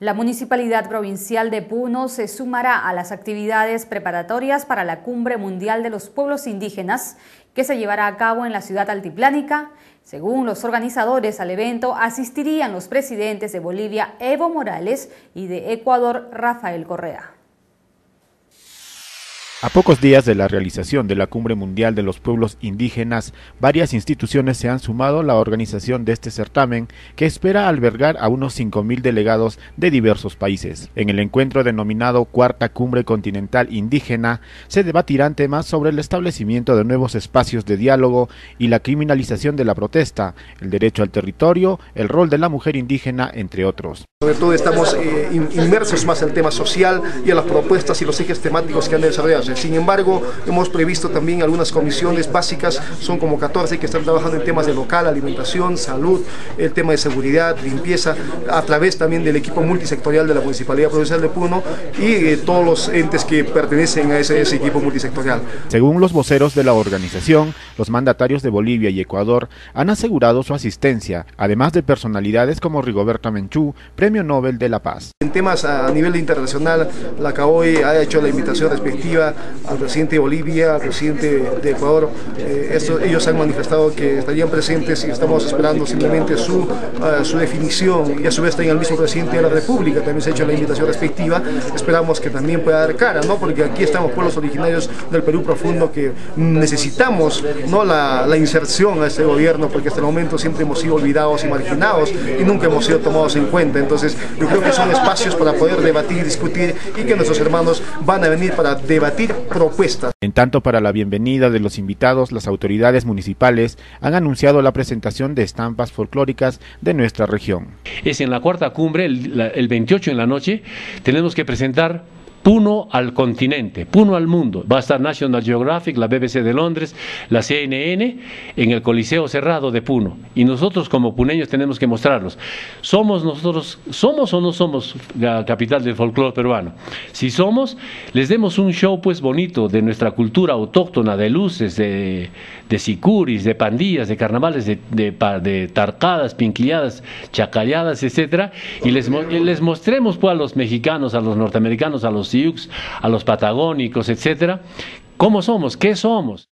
La Municipalidad Provincial de Puno se sumará a las actividades preparatorias para la Cumbre Mundial de los Pueblos Indígenas que se llevará a cabo en la ciudad altiplánica. Según los organizadores al evento, asistirían los presidentes de Bolivia, Evo Morales, y de Ecuador, Rafael Correa. A pocos días de la realización de la Cumbre Mundial de los Pueblos Indígenas, varias instituciones se han sumado a la organización de este certamen que espera albergar a unos 5.000 delegados de diversos países. En el encuentro denominado Cuarta Cumbre Continental Indígena se debatirán temas sobre el establecimiento de nuevos espacios de diálogo y la criminalización de la protesta, el derecho al territorio, el rol de la mujer indígena, entre otros. Sobre todo estamos eh, inmersos más el tema social y en las propuestas y los ejes temáticos que han desarrollado sin embargo, hemos previsto también algunas comisiones básicas, son como 14 que están trabajando en temas de local, alimentación, salud, el tema de seguridad, limpieza, a través también del equipo multisectorial de la Municipalidad Provincial de Puno y eh, todos los entes que pertenecen a ese, ese equipo multisectorial. Según los voceros de la organización, los mandatarios de Bolivia y Ecuador han asegurado su asistencia, además de personalidades como Rigoberta Menchú, Premio Nobel de la Paz. En temas a nivel internacional, la CAOE ha hecho la invitación respectiva al presidente de Bolivia, al presidente de Ecuador. Eh, ellos han manifestado que estarían presentes y estamos esperando simplemente su, ah, su definición y a su vez también el mismo presidente de la República también se ha hecho la invitación respectiva. Esperamos que también pueda dar cara, ¿no? porque aquí estamos pueblos originarios del Perú profundo que necesitamos ¿no? la, la inserción a este gobierno porque hasta el momento siempre hemos sido olvidados y marginados y nunca hemos sido tomados en cuenta. Entonces yo creo que son espacios para poder debatir, discutir y que nuestros hermanos van a venir para debatir propuestas. En tanto, para la bienvenida de los invitados, las autoridades municipales han anunciado la presentación de estampas folclóricas de nuestra región. Es en la cuarta cumbre, el, el 28 en la noche, tenemos que presentar Puno al continente, Puno al mundo. Va a estar National Geographic, la BBC de Londres, la CNN en el Coliseo Cerrado de Puno. Y nosotros como puneños tenemos que mostrarlos. ¿Somos nosotros, somos o no somos la capital del folclore peruano? Si somos, les demos un show pues bonito de nuestra cultura autóctona, de luces, de, de sicuris, de pandillas, de carnavales, de, de, tarcadas, pinquilladas, chacalladas, etcétera, y les, les mostremos pues a los mexicanos, a los norteamericanos, a los a los patagónicos, etcétera, ¿cómo somos? ¿Qué somos?